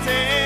exalted.